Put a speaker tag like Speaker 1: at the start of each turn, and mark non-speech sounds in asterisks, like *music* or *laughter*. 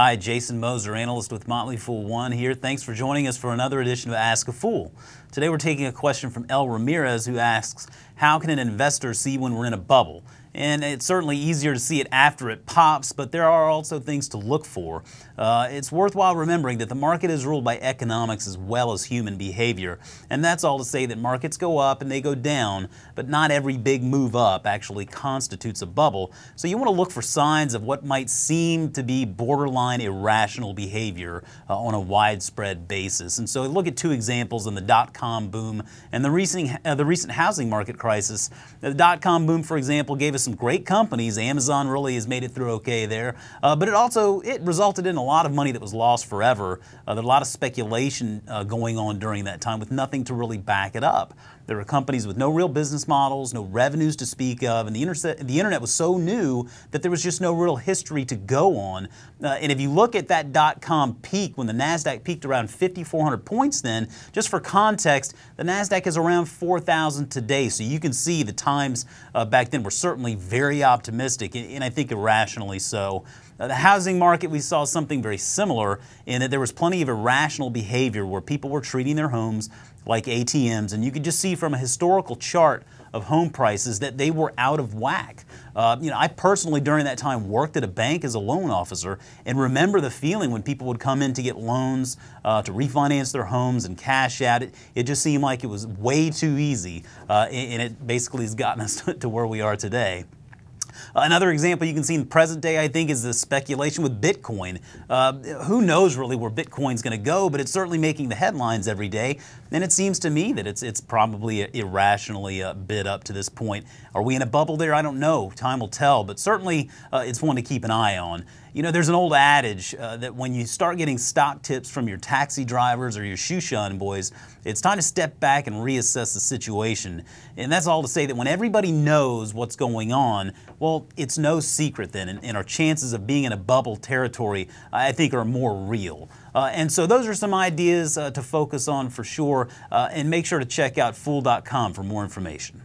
Speaker 1: Hi, Jason Moser, analyst with Motley Fool One here. Thanks for joining us for another edition of Ask a Fool. Today we're taking a question from El Ramirez who asks, how can an investor see when we're in a bubble? and it's certainly easier to see it after it pops, but there are also things to look for. Uh, it's worthwhile remembering that the market is ruled by economics as well as human behavior, and that's all to say that markets go up and they go down, but not every big move up actually constitutes a bubble. So you want to look for signs of what might seem to be borderline irrational behavior uh, on a widespread basis. And so look at two examples in the dot-com boom and the recent, uh, the recent housing market crisis. The dot-com boom, for example, gave us some great companies. Amazon really has made it through okay there, uh, but it also it resulted in a lot of money that was lost forever. Uh, there's a lot of speculation uh, going on during that time with nothing to really back it up. There were companies with no real business models, no revenues to speak of, and the, internet, the internet was so new that there was just no real history to go on. Uh, and if you look at that dot-com peak, when the NASDAQ peaked around 5,400 points then, just for context, the NASDAQ is around 4,000 today. So you can see the times uh, back then were certainly very optimistic, and, and I think irrationally so. Uh, the housing market, we saw something very similar in that there was plenty of irrational behavior where people were treating their homes like ATMs, and you could just see from a historical chart of home prices that they were out of whack. Uh, you know, I personally during that time worked at a bank as a loan officer and remember the feeling when people would come in to get loans uh, to refinance their homes and cash out. It, it just seemed like it was way too easy, uh, and it basically has gotten us *laughs* to where we are today. Another example you can see in the present day, I think, is the speculation with Bitcoin. Uh, who knows really where Bitcoin's going to go, but it's certainly making the headlines every day. And it seems to me that it's, it's probably irrationally uh, bid up to this point. Are we in a bubble there? I don't know. Time will tell, but certainly uh, it's one to keep an eye on. You know, there's an old adage uh, that when you start getting stock tips from your taxi drivers or your shoe shine boys, it's time to step back and reassess the situation. And that's all to say that when everybody knows what's going on, well, it's no secret then, and, and our chances of being in a bubble territory, I think, are more real. Uh, and so those are some ideas uh, to focus on for sure, uh, and make sure to check out fool.com for more information.